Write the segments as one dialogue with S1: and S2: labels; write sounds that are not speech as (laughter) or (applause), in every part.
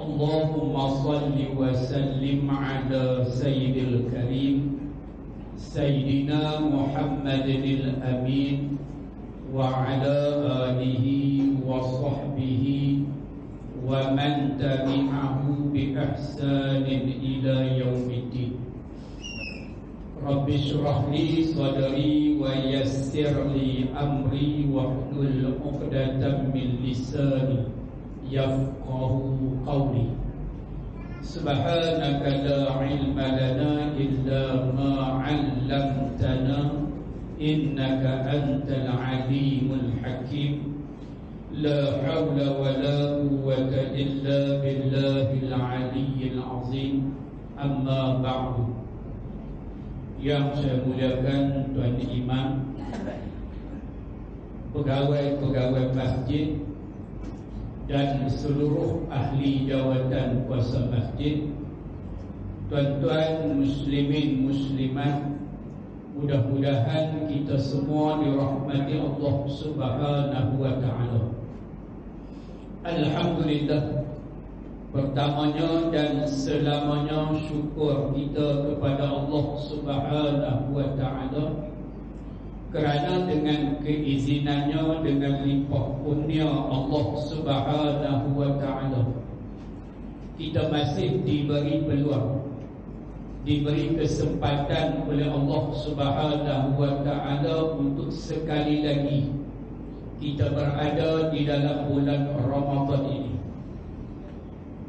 S1: اللهم صل وسلم على سيد الكريم سيدنا محمد الأمين وعلى آله وصحبه ومن تبعه بإحسان إلى يوم الدين رب اشرح لي صدري ويسر لي أمري واحلل عقدة من لساني yafqahu qawli Subhanaka la ilma lana illa ma 'allamtana innaka antal 'alimul hakim La hawla wa la quwwata illa billahil 'aliyyil 'azim amma ba'du Yang saya muliakan tuan imam pegawai-pegawai masjid dan seluruh ahli jawatan kuasa masjid. Tuan-tuan muslimin muslimat Mudah-mudahan kita semua dirahmati Allah subhanahu wa ta'ala. Alhamdulillah Pertamanya dan selamanya syukur kita kepada Allah subhanahu wa ta'ala Kerana dengan keizinannya dengan limpah punya Allah subhanahu wa ta'ala. Kita masih diberi peluang Diberi kesempatan oleh Allah subhanahu wa ta'ala Untuk sekali lagi Kita berada di dalam bulan Ramadan ini.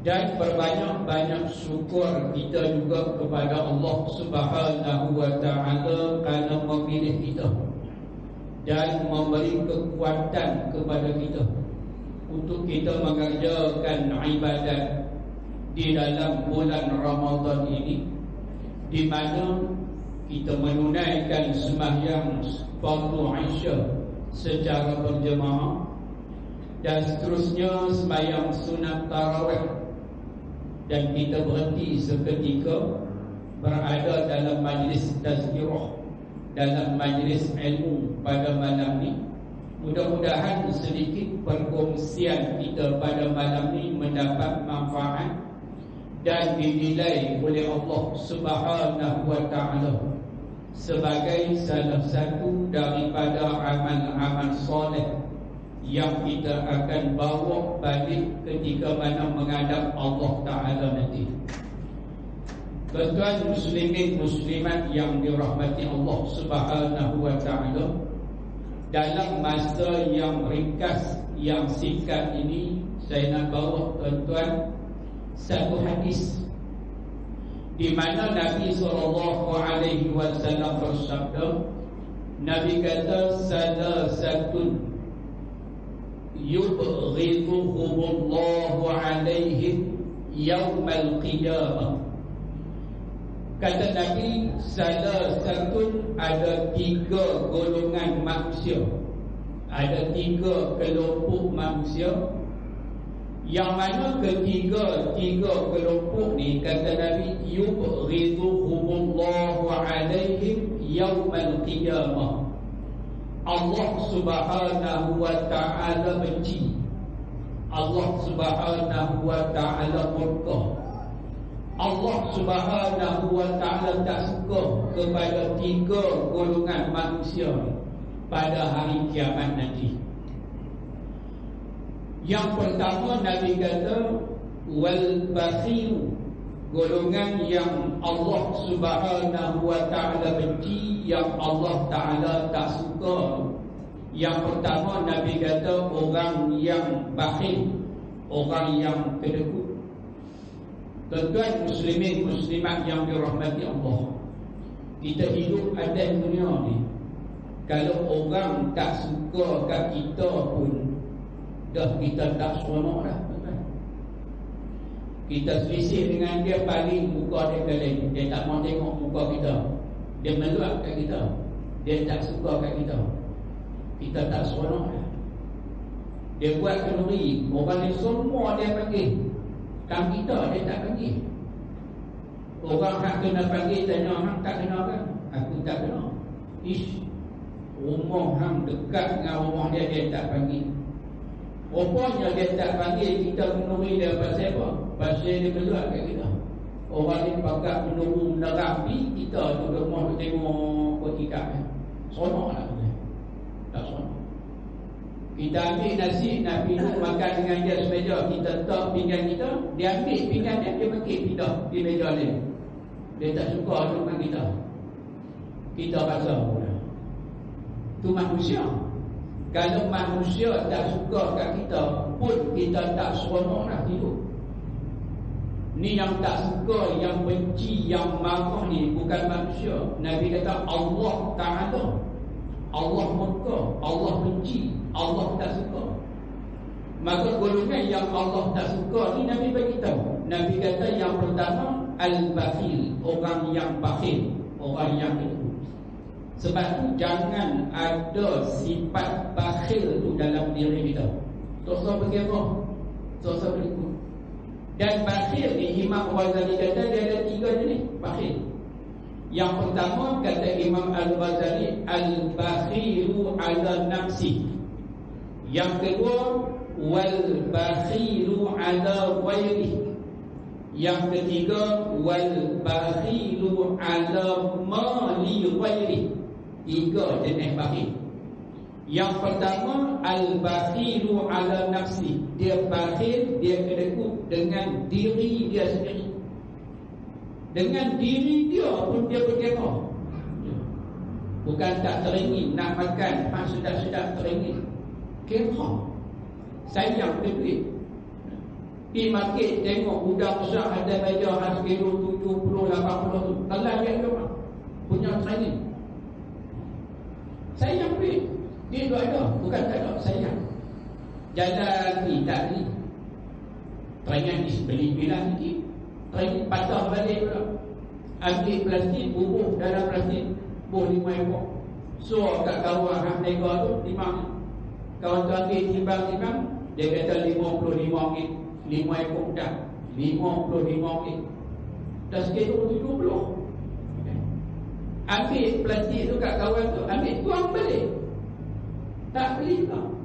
S1: Dan berbanyak-banyak syukur kita juga kepada Allah Subhanahu wa taala kerana memilih kita dan memberi kekuatan kepada kita. Untuk kita mengerjakan ibadat di dalam bulan Ramadan ini di mana kita menunaikan sembahyang fardu Aisyah secara berjemaah dan seterusnya sembahyang sunat tarawih. Dan kita berhenti seketika berada dalam majlis tazkirah dalam majlis ilmu pada malam ini mudah-mudahan sedikit perkongsian kita pada malam ini mendapat manfaat dan dinilai oleh Allah Subhanahu wa taala sebagai salah satu daripada amal-amal soleh yang kita akan bawa balik ketika mana menghadap Allah Ta'ala nanti. Tuan-tuan muslimin muslimat yang dirahmati Allah Subhanahu wa Ta'ala Dalam masa yang ringkas yang singkat ini Saya nak bawa tuan-tuan satu hadis. Di mana Nabi sallallahu alaihi wasallam bersabda Nabi kata salah satu yubghiduhum Allah alaihim yaumal qiyamah. Kata Nabi salah satu ada tiga golongan manusia. Ada tiga kelompok manusia. Yang mana ketiga tiga kelompok ni kata Nabi yubghiduhum Allah alaihim yaumal qiyamah. Allah subhanahu wa ta'ala benci. Allah subhanahu wa ta'ala murka. Allah subhanahu wa ta'ala tak suka kepada tiga golongan manusia pada hari kiamat nanti. Yang pertama Nabi kata wal bakhiru golongan yang Allah Subhanahu wa taala benci yang Allah taala tak suka. Yang pertama Nabi kata orang yang bakhil orang yang kedekut. Tuan-tuan muslimin muslimat yang dirahmati Allah kita hidup ada dunia ni kalau orang tak suka kat kita pun dah kita tak seronok dah kita selisih dengan dia paling muka dia kering dia tak mau tengok muka kita. Dia meluap kat kita. Dia tak suka kat kita. Kita tak seronok dia buat kenduri orang ni semua dia panggil kan kita dia tak panggil orang nak kena panggil tanya hang tak kena kan aku tak kena. Ish rumah hang dekat dengan rumah dia dia tak panggil Rupanya dia tak panggil kita menuri dia pasal apa? Pasal dia keluar kat kita. Orang ni pakai menunggu menerapi kita tu rumah tu tengok ketika kan. Sonok lah. Tak sonok. Kita ambil nasi nak minum makan dengan dia semeja kita letak pinggan kita, dia ambil pinggan dia dia pakai pindah di meja ni. Dia tak suka duduk dengan kita. Kita rasa. Tu manusia. Kalau manusia tak suka kat kita pun kita tak seronok nak hidup. Ni yang tak suka, yang benci, yang marah ni bukan manusia. Nabi kata Allah tak ada. Allah murka, Allah benci, Allah tak suka. Maka golongan yang Allah tak suka ni Nabi beritahu. Nabi kata yang pertama al-bakhil, orang yang bakhil, orang yang itu. Sebab tu jangan ada sifat bakhil tu dalam diri kita. Dosa bagaimana? Dosa berikut. Dan bakhil ni Imam Ghazali kata dia ada tiga jenis bakhil. Yang pertama kata Imam Al-Ghazali al-bakhilu ala nafsi. Yang kedua wal bakhilu ala ghairi. Yang ketiga wal bakhilu ala mali ghairi. Tiga jenis bakhil. Yang pertama al-bakhilu ala nafsi. Dia bakhil, dia kedekut dengan diri dia sendiri. Dengan diri dia pun dia berkira. Bukan tak teringin nak makan, pas sedap-sedap teringin. Kira. Sayang ke duit. Di market tengok budak besar ada meja harga kilo 70, 80 tu. Telah dia rumah. Punya teringin. Sayang duit. Dia dua ada, bukan tak ada, sayang. Jalan ni tak ni. Teringat ni beli bilah sikit. Teringat patah balik pula. Ambil plastik, bubuh dalam plastik. Buh lima ekor. So kat kawan hak nega tu, lima Kawan tu ambil timbang-timbang, dia kata lima puluh lima ringgit. Lima ekor dah. Lima puluh lima ringgit. Dah sikit tu tujuh puluh. Ambil plastik tu kat kawan tu, ambil tuang balik. Tak tau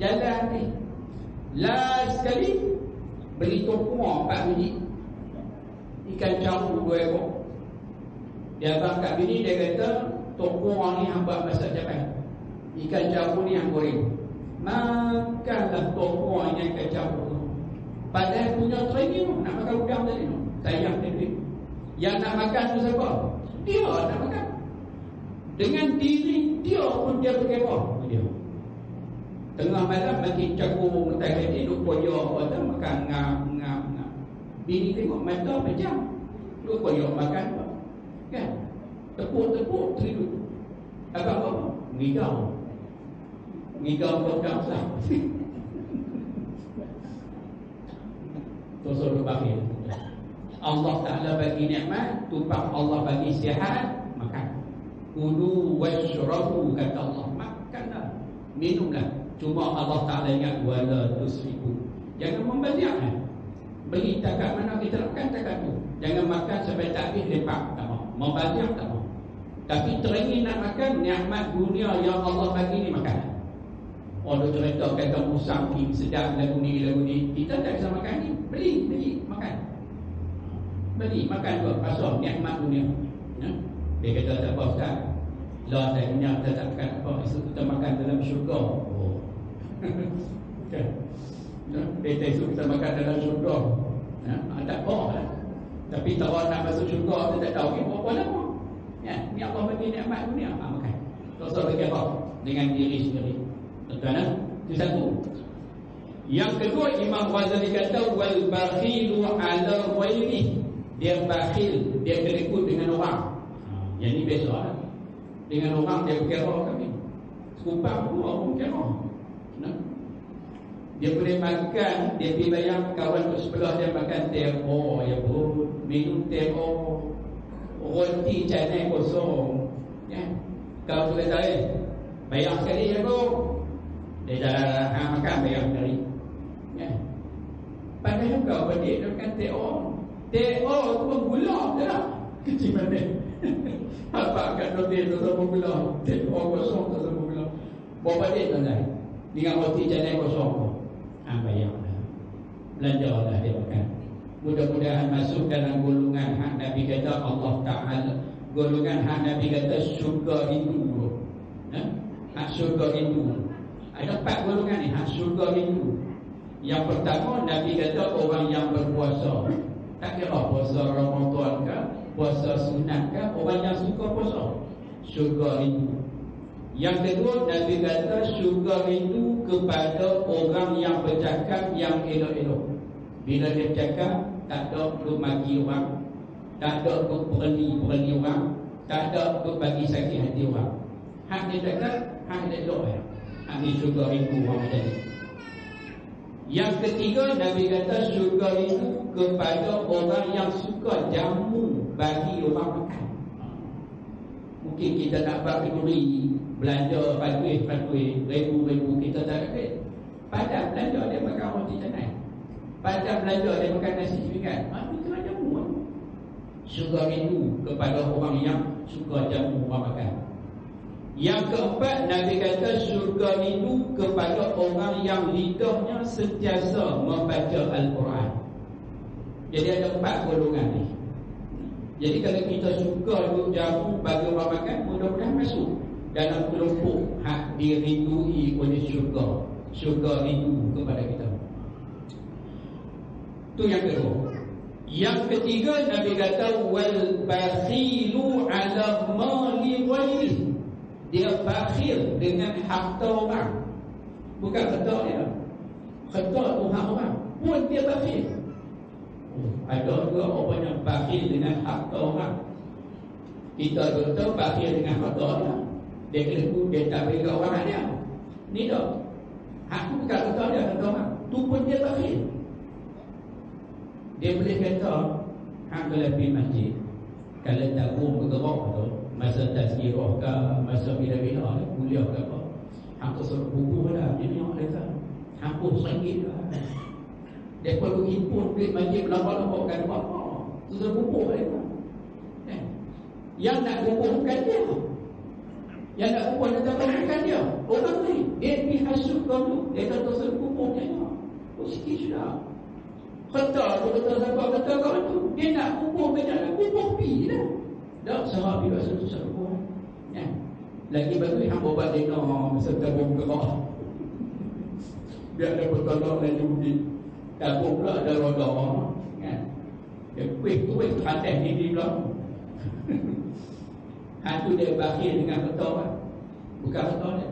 S1: Jalan ni. Last sekali Beli tokong empat biji Ikan campur dua ekor. Dia abang kat bini dia kata Tokong ni hamba masak japan. Ikan campur ni yang goreng. Makanlah tokong yang ikan campur Padahal punya training Nak makan udang tadi tu Sayang dia Yang nak makan tu siapa? Dia nak makan. Dengan diri dia pun dia berkira dia. Tengah malam bagi cakur mentai lagi duk koyo apa makan ngap ngap ngap. Bini tengok mata pejam. Duk koyo makan apa? Kan? Tepuk-tepuk tidur. Apa apa? Ngigau. Ngigau kau dah sah. Tosol. Allah Ta'ala bagi nikmat, tumpang Allah bagi sihat, Kulu washrabu kata Allah. Makanlah Minumlah. Cuma Allah Ta'ala ingat Wala tusriku. Jangan membanyak Beli takat mana kita makan takat tu. Jangan makan sampai tak habis lepak. Tak mau. Membanyak tak mau. Tapi teringin nak makan Ni'mat dunia yang Allah bagi ni makan. Orang cerita kata musang Sedap lagu ni lagu ni. Kita tak bisa makan ni. Beli beli makan. Beli makan tu Pasal ni'mat dunia. Ya? Dia kata tak apa Ustaz Lah saya punya kita tak makan apa Esok kita makan dalam syurga Oh (laughs) Kan ya? Dia esok kita makan dalam syurga ya? Ah, tak apa lah Tapi kalau nak masuk syurga Kita tak tahu apa apa lama Ya, ni Allah bagi nikmat dunia ha, makan. Tak usah bagi apa dengan diri sendiri. Tuan-tuan, eh? itu satu. Yang kedua Imam Ghazali kata wal bakhilu ala ghairi. Dia bakhil, dia terikut dengan orang. Yang ni biasa lah. Dengan orang dia berkira kami. Pun orang pun kira. Nah. Dia boleh makan, dia pergi bayar kawan tu sebelah dia makan tero, ya pun. Minum tero. Roti canai kosong. Ya. Kau tu kata eh, bayar sekali ya bro. Dia dah ha, makan bayar sekali. Ya. Padahal kau berdek dia makan tero. Tero tu pun gula je lah. Kecil mana. (laughs) Apa akan roti tu sama gula? Tengok kosong tu sama gula. Bawa balik tuan-tuan. dengan roti canai kosong ha, bayar lah belanja lah dia makan mudah-mudahan masuk dalam golongan hak Nabi kata Allah Ta'ala. Golongan hak Nabi kata syurga itu ha? hak syurga itu ada empat golongan ni hak syurga itu yang pertama Nabi kata orang yang berpuasa. Tak kira puasa Ramadan ke puasa sunat ke orang yang suka puasa? Syurga itu yang kedua Nabi kata syurga itu kepada orang yang bercakap yang elok-elok. Bila dia cakap tak ada bagi orang tak ada untuk perli-perli orang tak ada untuk bagi sakit hati orang. Hak dia cakap hak dia elok ya. Hak ni syurga itu orang macam ni yang ketiga Nabi kata syurga itu kepada orang yang suka jamu bagi orang makan. Mungkin kita nak buat kenduri belanja patuih-patuih ribu-ribu kita tak ada padam belanja dia makan roti canai padam belanja dia makan nasi pinggan ha, itu lah jamu. Syurga itu kepada orang yang suka jamu orang makan yang keempat Nabi kata syurga itu kepada orang yang lidahnya sentiasa membaca Al-Quran. Jadi ada empat golongan ni. Jadi kalau kita suka duduk jamu bagi orang makan mudah-mudahan masuk dalam kelompok hak dirindui oleh syurga. Syurga rindu kepada kita. Itu yang kedua. Yang ketiga Nabi kata wal bakhilu ala mali ghairi dia bakhil dengan harta orang. Bukan harta dia. Harta Tuhan orang. Pun dia bakhil. Ada juga orang yang bakhil dengan harta orang. Kita tahu bakhil dengan harta dia. Dia kena dia tak beri ke orang dia. Ni dah. Aku bukan kata dia kata orang. Tu pun dia bakhil. Dia boleh kata hang kalau pergi masjid. Kalau tak pun bergerak tu masa tazkirah ke masa bila-bila kuliah ke apa. Hang tu suruh buku lah dia ni orang kata hang (laughs) pun sakit lah dia pun berhimpun duit masjid lama-lama kan apa tu suruh buku dia eh. yang nak buku bukan dia. Yang nak kubur dia tak bukan dia. Orang lain Dia pergi hasut kau tu Dia kata saya kubur dia. Oh sikit sudah. Kata tu kata siapa kata kau tu Dia nak kubur dia nak pi je dah Tak sama pergi rasa tu saya kubur ya. Lagi bagus yang bawa dia nak Serta bom gerak Biar dia bertolak lagi mungkin Tabung pula ada roda ya. Dia kuih kuih Hantar diri pula (laughs) Hantu dia bakhil dengan betul kan? Bukan betul dia.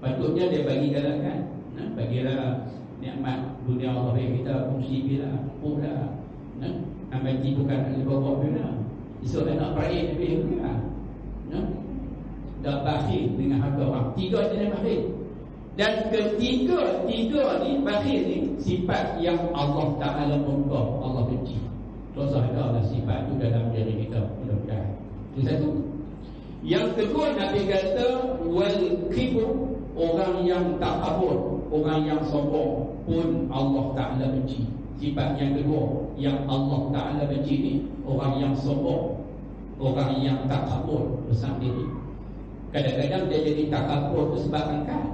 S1: Patutnya dia bagi galakan nah, Bagilah nikmat dunia Allah yang kita fungsi bila Pula nah, Amati bukan ada bawa bila Esok nak peraih lebih bila nah, Dah bakhil dengan harga orang. Tiga jenis bakhil? Dan ketiga, tiga ni bakhil ni Sifat yang Allah Ta'ala mengkau Allah benci. Terus ada sifat itu dalam diri kita Mudah-mudahan. Itu satu. Yang kedua Nabi kata wal kibr orang yang takabur, orang yang sombong pun Allah Taala benci. Sifat yang kedua yang Allah Taala benci ni orang yang sombong, orang yang takabur besar diri. Kadang-kadang dia jadi takabur tu sebab angkat.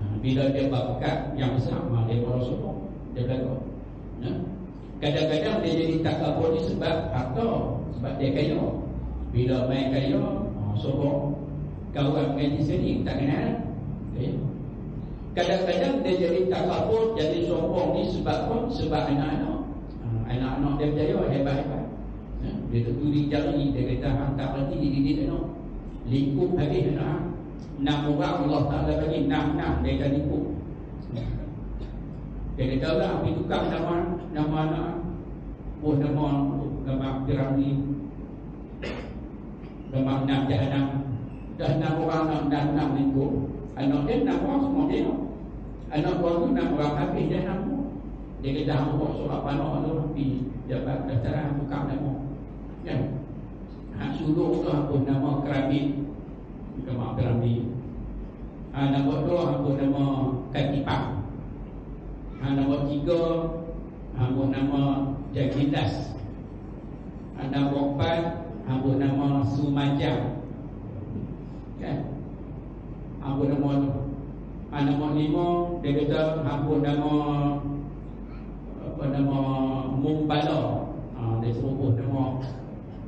S1: Ha, bila dia berkat yang besar, dia malah sombong. Dia berlaku. Ya? Kadang-kadang dia jadi takabur ni sebab harta, sebab dia kaya. Bila main kaya, sokong kawan mengaji sini tak kenal okay. kadang-kadang dia jadi takabur jadi sokong ni sebab apa? sebab anak-anak anak-anak dia berjaya hebat-hebat? Dia terturi jari dia kata hantar berarti dia didik anak lingkup habis anak enam orang Allah Ta'ala bagi enam-enam dia dah lingkup. Dia kata lah pergi tukar nama nama anak. Oh nama nama piramid Memang enam jahanam Dah enam orang nak dah enam minggu Anak dia enam orang semua dia. Anak orang tu enam orang habis dia enam Dia kata buat surat panah tu Pergi jabat daftaran buka nama Ya. Hak suruh tu apa nama kerabit Nama kerabit ha, Nama dua apa nama katipang ha, Nama tiga Apa nama jagilas ha, Nama empat Ambil nama Sumajang Kan Ambil nama tu. Ha, Nombor lima Dia kata hapus nama Apa nama Mumbala. Ha, Dia serubuh nama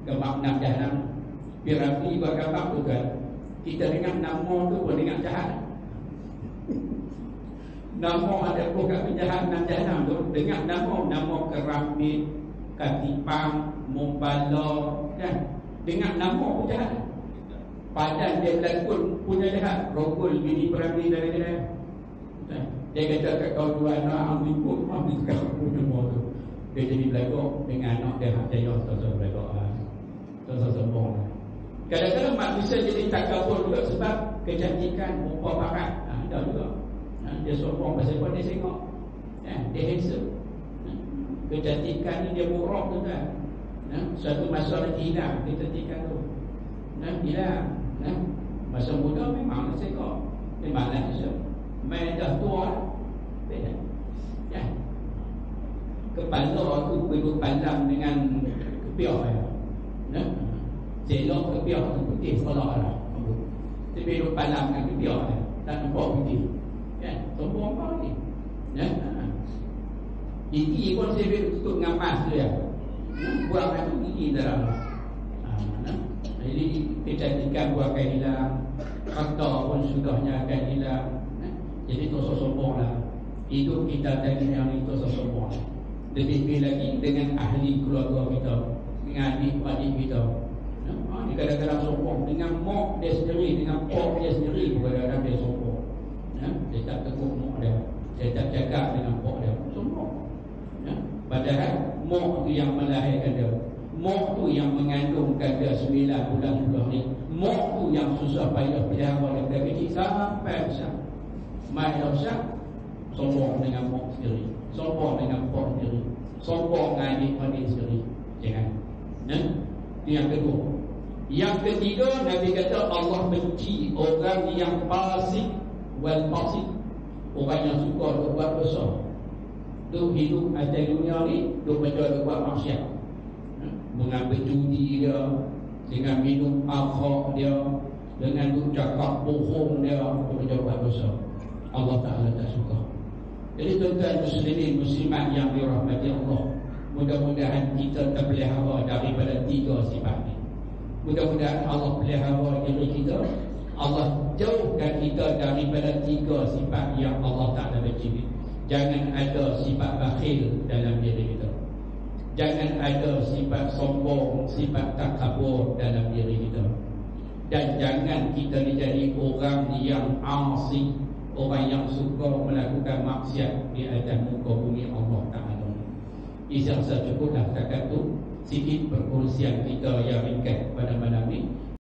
S1: Jahanam Pirafi buat gambar tu kan Kita dengar nama tu pun dengar jahat. Nama ada bukan penjahat enam jahanam tu Dengar nama Nama keramik Katipang Mumbala Kan? Dengar nama pun jahat. Padan dia berlakon punya jahat Rokul bini berani dari dia. Dia kata kat kau dua anak Ambil pun ambil kau punya tu Dia jadi berlakon dengan anak dia Hak jaya sosok berlakon Sosok sombong Kadang-kadang manusia jadi tak kabur juga Sebab kecantikan muka barat ha, Ada juga. Ha, Dia sombong pasal apa dia tengok ha, Dia handsome. Ha, Kecantikan ni dia murah tu kan ha, Suatu masa nanti hilang Kecantikan tu. Ha, Hilang. Ya. Masa muda memang nak sekok Memang nak sekok Main dah tua Beda ya. Kepala tu perlu pandang dengan kepiah ya. Ya. Selok kepiah tu putih. Sekolah lah. Tapi perlu pandang dengan kepiah ya. Tak nampak putih. Ya. Sombong apa ni? Ya. Gigi pun saya perlu tutup dengan emas tu ya. Buang itu gigi dalam jadi kecantikan pun akan hilang. Fakta pun sudahnya akan hilang? Jadi tu sombong lah. Hidup kita tadi yang itu sombong Lebih-lebih lagi dengan ahli keluarga kita Dengan adik-adik kita eh? ha, Ini kadang-kadang sombong. Dengan mok dia sendiri Dengan pok dia sendiri Kadang-kadang dia sombong. Ya? Dia tak tekuk mok dia. Dia tak jaga dengan pok dia. Ya? Padahal mok itu yang melahirkan dia. Mok tu yang mengandungkan dia sembilan bulan bulan ni. Mok tu yang susah payah pelihara daripada kecil sampai besar. Mai besar Sombong dengan mok sendiri Sombong dengan pok sendiri Sombong dengan adik-adik sendiri Jangan ya? Yang kedua Yang ketiga Nabi kata Allah benci orang yang pasik Wal pasik Orang yang suka buat dosa. Tu hidup atas dunia ni Tu macam buat maksiat. Mengambil judi dia dengan minum alkohol dia dengan cakap bohong dia untuk menjawab dosa. Allah Ta'ala tak suka. Jadi tuan-tuan muslimin muslimat yang dirahmati Allah mudah-mudahan kita terpelihara tiga sifat ini mudah-mudahan Allah pelihara diri kita. Allah jauhkan kita daripada tiga sifat yang Allah Ta'ala benci jangan ada sifat bakhil dalam diri kita. Jangan ada sifat sombong, sifat takabur dalam diri kita. Dan jangan kita menjadi orang yang asing, orang yang suka melakukan maksiat di atas muka bumi Allah Taala. Isyak secukuplah setakat itu sikit perkongsian kita yang ringkas pada malam ini